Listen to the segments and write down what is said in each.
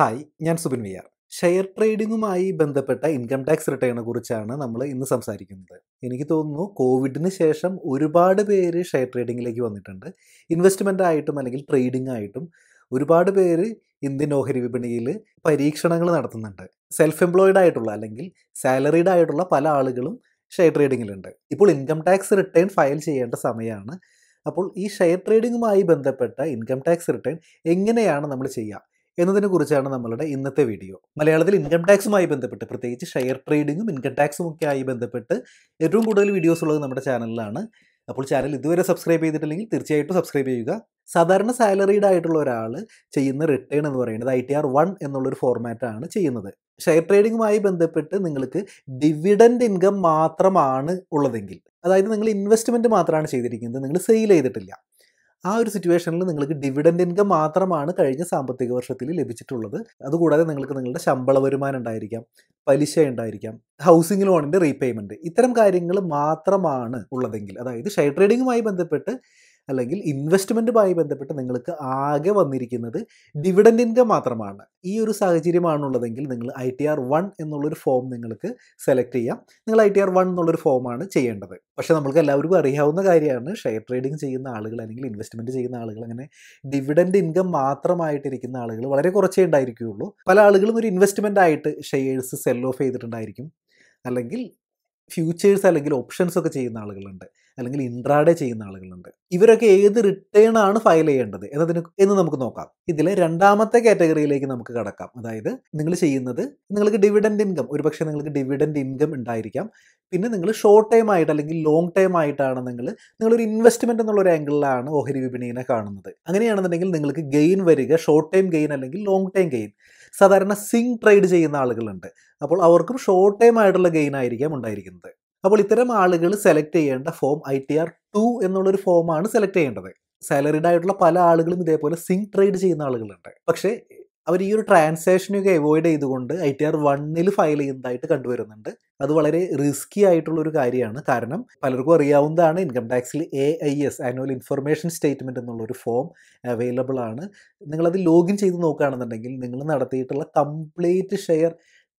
Hi ഞാൻ Subin we share ട്രേഡിങ്ങുമായി ബന്ധപ്പെട്ട income tax റിട്ടേണിനെ കുറിച്ചാണ് നമ്മൾ ഇന്ന് സംസാരിക്കുന്നത്. എനിക്ക് തോന്നുന്നു കോവിഡിന് ശേഷം ഒരുപാട് പേര് ഷെയർ ട്രേഡിങ്ങിലേക്ക് വന്നിട്ടുണ്ട്. ഇൻവെസ്റ്റ്മെന്റ് ആയിട്ടും അല്ലെങ്കിൽ ട്രേഡിംഗ് ആയിട്ടും ഒരുപാട് പേര് ഇന്ത്യൻ ഓഹരി വിപണിയിൽ പരീക്ഷണങ്ങൾ നടത്തുന്നുണ്ട്. സെൽഫ് എംപ്ലോയിഡ് ആയിട്ടുള്ള അല്ലെങ്കിൽ സാലറീഡ് ആയിട്ടുള്ള പല ആളുകളും ഷെയർ ട്രേഡിങ്ങിലുണ്ട് ഇപ്പോൾ ഇൻകം ടാക്സ് റിട്ടേൺ ഫയൽ ചെയ്യേണ്ട സമയമാണ്. അപ്പോൾ ഈ ഷെയർ ട്രേഡിങ്ങുമായി ബന്ധപ്പെട്ട ഇൻകം ടാക്സ് റിട്ടേൺ എങ്ങനെയാണ് നമ്മൾ ചെയ്യുക? എന്നതിനെ കുറിച്ചാണ് നമ്മളുടെ ഇന്നത്തെ വീഡിയോ. മലയാളത്തിൽ ഇൻകം ടാക്സുമായി ബന്ധപ്പെട്ട് പ്രത്യേകിച്ച് ഷെയർ ട്രേഡിങ്ങും ഇൻകം ടാക്സും ഒക്കെ ആയി ബന്ധപ്പെട്ട് ഏറ്റവും കൂടുതൽ വീഡിയോസ് ഉള്ളത് നമ്മുടെ ചാനലിലാണ് അപ്പോൾ ചാനൽ ഇതുവരെ സബ്സ്ക്രൈബ് ചെയ്തിട്ടില്ലെങ്കിൽ തീർച്ചയായിട്ടും സബ്സ്ക്രൈബ് ചെയ്യുക. സാധാരണ സാലറീഡ് ആയിട്ടുള്ള ഒരാൾ ചെയ്യുന്ന റിട്ടേൺ എന്ന് പറയുന്നത് ഐ ടി ആർ വൺ എന്നുള്ളൊരു ഫോർമാറ്റാണ് ചെയ്യുന്നത്. ഷെയർ ട്രേഡിങ്ങുമായി ബന്ധപ്പെട്ട് നിങ്ങൾക്ക് ഡിവിഡൻഡ് ഇൻകം മാത്രമാണ് ഉള്ളതെങ്കിൽ അതായത് നിങ്ങൾ ഇൻവെസ്റ്റ്മെന്റ് മാത്രമാണ് ചെയ്തിരിക്കുന്നത് നിങ്ങൾ സെയിൽ ചെയ്തിട്ടില്ല. ആ ഒരു സിറ്റുവേഷനിൽ നിങ്ങൾക്ക് ഡിവിഡൻഡ് ഇൻകം മാത്രമാണ് കഴിഞ്ഞ സാമ്പത്തിക വർഷത്തിൽ ലഭിച്ചിട്ടുള്ളത്. അതുകൂടാതെ നിങ്ങൾക്ക് നിങ്ങളുടെ ശമ്പള വരുമാനം ഉണ്ടായിരിക്കാം പലിശ ഉണ്ടായിരിക്കാം ഹൗസിംഗ് ലോണിന്റെ റീപേയ്മെന്റ് ഇത്തരം കാര്യങ്ങൾ മാത്രമാണ് ഉള്ളതെങ്കിൽ അതായത് ഷെയർ ട്രേഡിങ്ങുമായി ബന്ധപ്പെട്ട് അല്ലെങ്കിൽ ഇൻവെസ്റ്റ്മെന്റുമായി ബന്ധപ്പെട്ട് നിങ്ങൾക്ക് ആകെ വന്നിരിക്കുന്നത് ഡിവിഡൻഡ് ഇൻകം മാത്രമാണ്. ഈ ഒരു സാഹചര്യമാണുള്ളതെങ്കിൽ നിങ്ങൾ ഐ ടി ആർ വൺ എന്നുള്ളൊരു ഫോം നിങ്ങൾക്ക് സെലക്ട് ചെയ്യാം. നിങ്ങൾ ഐ ടി ആർ വൺ എന്നുള്ളൊരു ഫോമാണ് ചെയ്യേണ്ടത്. പക്ഷേ നമ്മൾക്ക് എല്ലാവർക്കും അറിയാവുന്ന കാര്യമാണ്. ഷെയർ ട്രേഡിംഗ് ചെയ്യുന്ന ആളുകൾ അല്ലെങ്കിൽ ഇൻവെസ്റ്റ്മെന്റ് ചെയ്യുന്ന ആളുകൾ അങ്ങനെ ഡിവിഡൻഡ് ഇൻകം മാത്രമായിട്ടിരിക്കുന്ന ആളുകൾ വളരെ കുറച്ചേ ഉണ്ടായിരിക്കുകയുള്ളൂ. പല ആളുകളും ഒരു ഇൻവെസ്റ്റ്മെന്റ് ആയിട്ട് ഷെയർസ് സെൽ ഓഫ് ചെയ്തിട്ടുണ്ടായിരിക്കും. അല്ലെങ്കിൽ ഫ്യൂച്ചേഴ്സ് അല്ലെങ്കിൽ ഓപ്ഷൻസ് ഒക്കെ ചെയ്യുന്ന ആളുകളുണ്ട്. അല്ലെങ്കിൽ ഇൻട്രാഡേ ചെയ്യുന്ന ആളുകളുണ്ട്. ഇവരൊക്കെ ഏത് റിട്ടേൺ ആണ് ഫയൽ ചെയ്യേണ്ടത് എന്നതിന് എന്ന് നമുക്ക് നോക്കാം. ഇതിലെ രണ്ടാമത്തെ കാറ്റഗറിയിലേക്ക് നമുക്ക് കടക്കാം. അതായത് നിങ്ങൾ ചെയ്യുന്നത് നിങ്ങൾക്ക് ഡിവിഡൻഡ് ഇൻകം ഒരുപക്ഷെ നിങ്ങൾക്ക് ഡിവിഡൻഡ് ഇൻകം ഉണ്ടായിരിക്കാം. പിന്നെ നിങ്ങൾ ഷോർട്ട് ടൈം ആയിട്ട് അല്ലെങ്കിൽ ലോങ് ടൈം ആയിട്ടാണ് നിങ്ങൾ നിങ്ങളൊരു ഇൻവെസ്റ്റ്മെന്റ് എന്നുള്ള ഒരു ആംഗിളിലാണ് ഓഹരി വിപണിയെ കാണുന്നത്. അങ്ങനെയാണെന്നുണ്ടെങ്കിൽ നിങ്ങൾക്ക് ഗെയിൻ വരിക ഷോർട്ട് ടൈം ഗെയിൻ അല്ലെങ്കിൽ ലോങ് ടൈം ഗെയിൻ സാധാരണ സിങ് ട്രേഡ് ചെയ്യുന്ന ആളുകളുണ്ട്. അപ്പോൾ അവർക്കും ഷോർട്ട് ടൈം ആയിട്ടുള്ള ഗെയിൻ ആയിരിക്കാം ഉണ്ടായിരിക്കുന്നത്. അപ്പോൾ ഇത്തരം ആളുകൾ സെലക്ട് ചെയ്യേണ്ട form I T R two എന്നുള്ളൊരു ഫോമാണ് സെലക്ട് ചെയ്യേണ്ടത്. സാലറിഡ് ആയിട്ടുള്ള പല ആളുകളും ഇതേപോലെ സിങ് ട്രേഡ് ചെയ്യുന്ന ആളുകളുണ്ട്. പക്ഷേ അവർ ഈ ഒരു ട്രാൻസാക്ഷനൊക്കെ അവോയ്ഡ് ചെയ്തുകൊണ്ട് ഐ ടി ആർ വണ്ണിൽ ഫയൽ ചെയ്യുന്നതായിട്ട് കണ്ടുവരുന്നുണ്ട്. അത് വളരെ റിസ്കി ആയിട്ടുള്ള ഒരു കാര്യമാണ്. കാരണം പലർക്കും അറിയാവുന്നതാണ് income ടാക്സിൽ A I S annual information statement എന്നുള്ളൊരു ഫോം അവൈലബിൾ ആണ്. നിങ്ങളത് ലോഗിൻ ചെയ്ത് നോക്കുകയാണെന്നുണ്ടെങ്കിൽ നിങ്ങൾ നടത്തിയിട്ടുള്ള കംപ്ലീറ്റ് ഷെയർ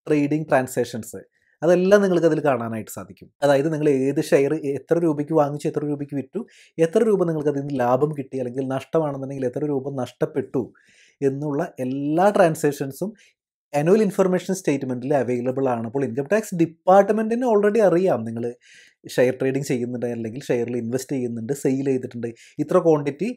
ട്രേഡിംഗ് ട്രാൻസാക്ഷൻസ് അതെല്ലാം നിങ്ങൾക്ക് അതിൽ കാണാനായിട്ട് സാധിക്കും. അതായത് നിങ്ങൾ ഏത് ഷെയർ എത്ര രൂപയ്ക്ക് വാങ്ങിച്ചു എത്ര രൂപയ്ക്ക് വിറ്റു എത്ര രൂപ നിങ്ങൾക്ക് അതിൽ നിന്ന് ലാഭം കിട്ടി അല്ലെങ്കിൽ നഷ്ടമാണെന്നുണ്ടെങ്കിൽ എത്ര രൂപ നഷ്ടപ്പെട്ടു എന്നുള്ള എല്ലാ ട്രാൻസാക്ഷൻസും ആനുവൽ ഇൻഫർമേഷൻ സ്റ്റേറ്റ്മെന്റിൽ അവൈലബിൾ ആണ്. അപ്പോൾ ഇൻകം ടാക്സ് ഡിപ്പാർട്ട്മെന്റിന് ഓൾറെഡി അറിയാം. നിങ്ങൾ ഷെയർ ട്രേഡിംഗ് ചെയ്യുന്നുണ്ട് അല്ലെങ്കിൽ ഷെയറിൽ ഇൻവെസ്റ്റ് ചെയ്യുന്നുണ്ട് സെയിൽ ചെയ്തിട്ടുണ്ട്. ഇത്ര ക്വാണ്ടിറ്റി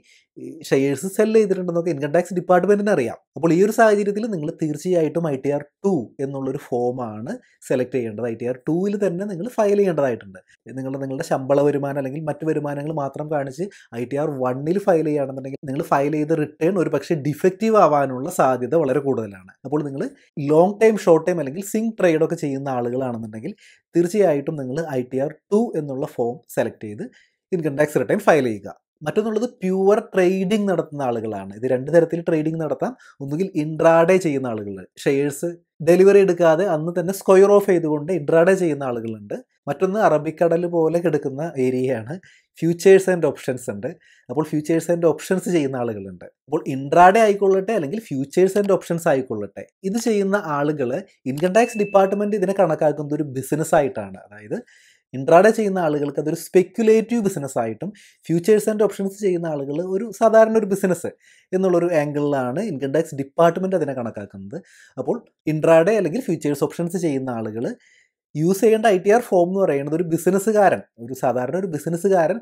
ഷെയർസ് സെൽ ചെയ്തിട്ടുണ്ടെന്നൊക്കെ ഇൻകം ടാക്സ് ഡിപ്പാർട്ട്മെന്റിന് അറിയാം. അപ്പോൾ ഈ ഒരു സാഹചര്യത്തിൽ നിങ്ങൾ തീർച്ചയായിട്ടും ഐ ടി ആർ ടു എന്നുള്ളൊരു ഫോമാണ് സെലക്ട് ചെയ്യേണ്ടത്. ഐ ടി ആർ ടുവിൽ തന്നെ നിങ്ങൾ ഫയൽ ചെയ്യേണ്ടതായിട്ടുണ്ട്. നിങ്ങൾ നിങ്ങളുടെ ശമ്പള വരുമാനം അല്ലെങ്കിൽ മറ്റ് വരുമാനങ്ങൾ മാത്രം കാണിച്ച് ഐ ടി ആർ വണ്ണിൽ ഫയൽ ചെയ്യുകയാണെന്നുണ്ടെങ്കിൽ നിങ്ങൾ ഫയൽ ചെയ്ത റിട്ടേൺ ഒരു പക്ഷേ ഡിഫക്റ്റീവ് ആവാനുള്ള സാധ്യത വളരെ കൂടുതലാണ്. അപ്പോൾ നിങ്ങൾ ലോങ് ടൈം ഷോർട്ട് ടൈം അല്ലെങ്കിൽ സിങ് ട്രേഡൊക്കെ ചെയ്യുന്ന ആളുകളാണെന്നുണ്ടെങ്കിൽ തീർച്ചയായിട്ടും നിങ്ങൾ ഐ ടി ആർ ടു എന്നുള്ള ഫോം സെലക്ട് ചെയ്ത് ഇൻകം ടാക്സ് റിട്ടേൺ ഫയൽ ചെയ്യുക. മറ്റൊന്നുള്ളത് പ്യുവർ ട്രേഡിംഗ് നടത്തുന്ന ആളുകളാണ്. ഇത് രണ്ട് തരത്തിൽ ട്രേഡിംഗ് നടത്താം. ഒന്നുകിൽ ഇൻട്രാഡേ ചെയ്യുന്ന ആളുകൾ ഷെയർസ് ഡെലിവറി എടുക്കാതെ അന്ന് തന്നെ സ്ക്വയർ ഓഫ് ചെയ്തുകൊണ്ട് ഇൻട്രാഡേ ചെയ്യുന്ന ആളുകളുണ്ട്. മറ്റൊന്ന് അറബിക്കടൽ പോലെ കിടക്കുന്ന ഏരിയയാണ്. ഫ്യൂച്ചേഴ്സ് ആൻഡ് ഓപ്ഷൻസ് ഉണ്ട്. അപ്പോൾ ഫ്യൂച്ചേഴ്സ് ആൻഡ് ഓപ്ഷൻസ് ചെയ്യുന്ന ആളുകളുണ്ട്. അപ്പോൾ ഇൻട്രാഡേ ആയിക്കൊള്ളട്ടെ അല്ലെങ്കിൽ ഫ്യൂച്ചേഴ്സ് ആൻഡ് ഓപ്ഷൻസ് ആയിക്കൊള്ളട്ടെ ഇത് ചെയ്യുന്ന ആളുകൾ ഇൻകം ടാക്സ് ഡിപ്പാർട്ട്മെന്റ് ഇതിനെ കണക്കാക്കുന്നത് ഒരു ബിസിനസ് ആയിട്ടാണ്. അതായത് ഇൻട്രാഡേ ചെയ്യുന്ന ആളുകൾക്ക് അതൊരു സ്പെക്യുലേറ്റീവ് ബിസിനസ് ആയിട്ടും ഫ്യൂച്ചേഴ്സ് ആൻഡ് ഓപ്ഷൻസ് ചെയ്യുന്ന ആളുകൾ ഒരു സാധാരണ ഒരു ബിസിനസ് എന്നുള്ളൊരു ആംഗിളിലാണ് ഇൻകം ടാക്സ് ഡിപ്പാർട്ട്മെന്റ് അതിനെ കണക്കാക്കുന്നത്. അപ്പോൾ ഇൻട്രാഡേ അല്ലെങ്കിൽ ഫ്യൂച്ചേഴ്സ് ഓപ്ഷൻസ് ചെയ്യുന്ന ആളുകൾ യൂസ് ചെയ്യേണ്ട ഐ ടി ആർ ഫോം എന്ന് പറയുന്നത് ഒരു ബിസിനസ്സുകാരൻ ഒരു സാധാരണ ഒരു ബിസിനസ്സുകാരൻ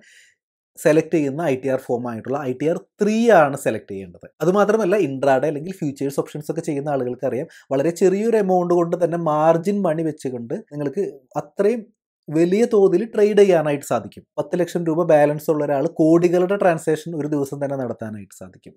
സെലക്ട് ചെയ്യുന്ന ഐ ടി ആർ ഫോം ആയിട്ടുള്ള ഐ ടി ആർ ത്രീ ആണ് സെലക്ട് ചെയ്യേണ്ടത്. അതുമാത്രമല്ല ഇൻട്രാഡേ അല്ലെങ്കിൽ ഫ്യൂച്ചേഴ്സ് ഓപ്ഷൻസ് ഒക്കെ ചെയ്യുന്ന ആളുകൾക്ക് അറിയാം വളരെ ചെറിയൊരു എമൗണ്ട് കൊണ്ട് തന്നെ മാർജിൻ മണി വെച്ചുകൊണ്ട് നിങ്ങൾക്ക് അത്രയും വലിയ തോതിൽ ട്രേഡ് ചെയ്യാനായിട്ട് സാധിക്കും. പത്ത് ലക്ഷം രൂപ ബാലൻസ് ഉള്ള ഒരാൾ കോടികളുടെ ട്രാൻസാക്ഷൻ ഒരു ദിവസം തന്നെ നടത്താനായിട്ട് സാധിക്കും.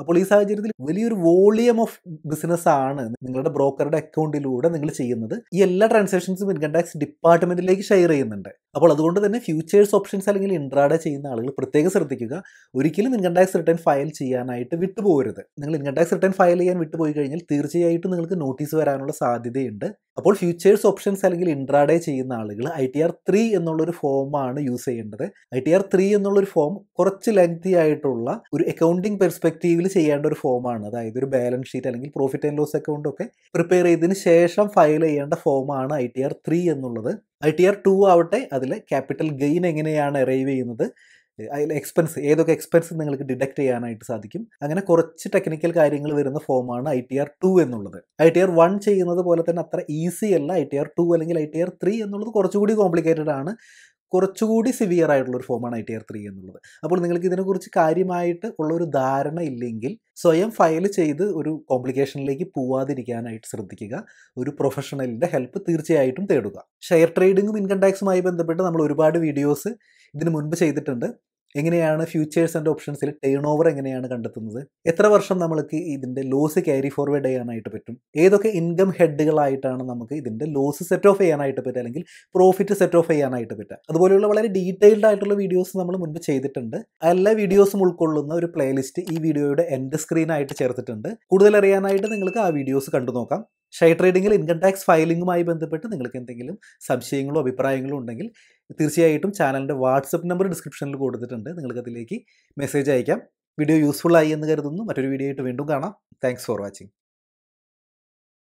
അപ്പോൾ ഈ സാഹചര്യത്തിൽ വലിയൊരു വോളിയം ഓഫ് ബിസിനസ് ആണ് നിങ്ങളുടെ ബ്രോക്കറുടെ അക്കൗണ്ടിലൂടെ നിങ്ങൾ ചെയ്യുന്നത്. ഈ എല്ലാ ട്രാൻസാക്ഷൻസും ഇൻകം ടാക്സ് ഡിപ്പാർട്ട്മെന്റിലേക്ക് ഷെയർ ചെയ്യുന്നുണ്ട്. അപ്പോൾ അതുകൊണ്ട് തന്നെ ഫ്യൂച്ചേഴ്സ് ഓപ്ഷൻസ് അല്ലെങ്കിൽ ഇൻട്രാഡേ ചെയ്യുന്ന ആളുകൾ പ്രത്യേകം ശ്രദ്ധിക്കുക. ഒരിക്കലും ഇൻകം ടാക്സ് റിട്ടേൺ ഫയൽ ചെയ്യാനായിട്ട് വിട്ടുപോകരുത്. നിങ്ങൾ ഇൻകം ടാക്സ് റിട്ടേൺ ഫയൽ ചെയ്യാൻ വിട്ടുപോയി കഴിഞ്ഞാൽ തീർച്ചയായിട്ടും നിങ്ങൾക്ക് നോട്ടീസ് വരാനുള്ള സാധ്യതയുണ്ട്. അപ്പോൾ ഫ്യൂച്ചേഴ്സ് ഓപ്ഷൻസ് അല്ലെങ്കിൽ ഇൻട്രാഡേ ചെയ്യുന്ന ആളുകൾ ഐ ടി ആർ ത്രീ എന്നുള്ളൊരു ഫോമാണ് യൂസ് ചെയ്യേണ്ടത്. ഐ ടി ആർ ത്രീ എന്നുള്ളൊരു ഫോം കുറച്ച് ലെങ്തി ആയിട്ടുള്ള ഒരു അക്കൗണ്ടിങ് പെർസ്പെക്റ്റീവിൽ ചെയ്യേണ്ട ഒരു ഫോമാണ് അതായത് ഒരു ബാലൻസ് ഷീറ്റ് അല്ലെങ്കിൽ പ്രോഫിറ്റ് ആൻഡ് ലോസ് അക്കൗണ്ട് ഒക്കെ പ്രിപ്പയർ ചെയ്തതിന് ശേഷം ഫയൽ ചെയ്യേണ്ട ഫോമാണ് ഐ ടി ആർ ത്രീ എന്നുള്ളത്. ഐ ടി ആർ ടു ആവട്ടെ അതിൽ ക്യാപിറ്റൽ ഗെയിൻ എങ്ങനെയാണ് അറൈവ് ചെയ്യുന്നത് അതിൽ എക്സ്പെൻസ് ഏതൊക്കെ എക്സ്പെൻസ് നിങ്ങൾക്ക് ഡിഡക്റ്റ് ചെയ്യാനായിട്ട് സാധിക്കും. അങ്ങനെ കുറച്ച് ടെക്നിക്കൽ കാര്യങ്ങൾ വരുന്ന ഫോമാണ് ഐ ടി ആർ ടു എന്നുള്ളത്. ഐ ടി ആർ വൺ ചെയ്യുന്നത് പോലെ തന്നെ അത്ര ഈസി അല്ല. ഐ ടി ആർ ടു അല്ലെങ്കിൽ ഐ ടി ആർ ത്രീ എന്നുള്ളത് കുറച്ചുകൂടി കോംപ്ലിക്കേറ്റഡ് ആണ്. കുറച്ചുകൂടി സിവിയർ ആയിട്ടുള്ള ഒരു ഫോമാണ് ഐ ടി ആർ ത്രീ എന്നുള്ളത്. അപ്പോൾ നിങ്ങൾക്ക് ഇതിനെക്കുറിച്ച് കാര്യമായിട്ട് ഉള്ള ഒരു ധാരണ ഇല്ലെങ്കിൽ സ്വയം ഫയൽ ചെയ്ത് ഒരു കോംപ്ലിക്കേഷനിലേക്ക് പോവാതിരിക്കാനായിട്ട് ശ്രദ്ധിക്കുക. ഒരു പ്രൊഫഷണലിന്റെ ഹെൽപ്പ് തീർച്ചയായിട്ടും തേടുക. ഷെയർ ട്രേഡിങ്ങും ഇൻകം ടാക്സുമായി ബന്ധപ്പെട്ട് നമ്മൾ ഒരുപാട് വീഡിയോസ് ഇതിനു മുൻപ് ചെയ്തിട്ടുണ്ട്. എങ്ങനെയാണ് ഫ്യൂച്ചേഴ്സ് ആൻഡ് ഓപ്ഷൻസിൽ ടേൺ ഓവർ എങ്ങനെയാണ് കണ്ടെത്തുന്നത്? എത്ര വർഷം നമ്മൾക്ക് ഇതിന്റെ ലോസ് ക്യാരി ഫോർവേഡ് ചെയ്യാനായിട്ട് പറ്റും? ഏതൊക്കെ ഇൻകം ഹെഡുകളായിട്ടാണ് നമുക്ക് ഇതിന്റെ ലോസ് സെറ്റ് ഓഫ് ചെയ്യാനായിട്ട് പറ്റുക? അല്ലെങ്കിൽ പ്രോഫിറ്റ് സെറ്റ് ഓഫ് ചെയ്യാനായിട്ട് പറ്റുക? അതുപോലെയുള്ള വളരെ ഡീറ്റെയിൽഡ് ആയിട്ടുള്ള വീഡിയോസ് നമ്മൾ മുൻപ് ചെയ്തിട്ടുണ്ട്. എല്ലാ വീഡിയോസും ഉൾക്കൊള്ളുന്ന ഒരു പ്ലേലിസ്റ്റ് ഈ വീഡിയോയുടെ എൻഡ് സ്ക്രീനായിട്ട് ചേർത്തിട്ടുണ്ട്. കൂടുതൽ അറിയാനായിട്ട് നിങ്ങൾക്ക് ആ വീഡിയോസ് കണ്ടു നോക്കാം. ഷെയർ ട്രേഡിങ്ങിൽ ഇൻകം ടാക്സ് ഫയലിംഗുമായി ബന്ധപ്പെട്ട് നിങ്ങൾക്ക് എന്തെങ്കിലും സംശയങ്ങളോ അഭിപ്രായങ്ങളോ ഉണ്ടെങ്കിൽ തീർച്ചയായിട്ടും ചാനലിന്റെ വാട്സപ്പ് നമ്പർ ഡിസ്ക്രിപ്ഷനിൽ കൊടുത്തിട്ടുണ്ട്. നിങ്ങൾക്ക് അതിലേക്ക് മെസ്സേജ് അയക്കാം. വീഡിയോ യൂസ്ഫുൾ ആയി എന്ന് കരുതുന്നു. മറ്റൊരു വീഡിയോ ആയിട്ട് വീണ്ടും കാണാം. Thanks for watching.